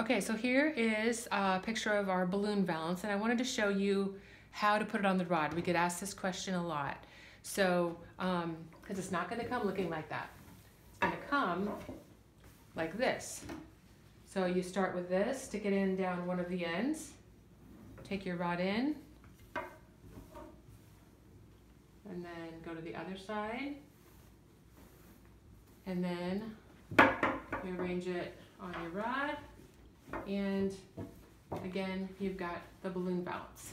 Okay, so here is a picture of our balloon valance and I wanted to show you how to put it on the rod. We get asked this question a lot. So, because um, it's not gonna come looking like that. It's gonna come like this. So you start with this, stick it in down one of the ends, take your rod in, and then go to the other side, and then you arrange it on your rod, and again, you've got the balloon valance.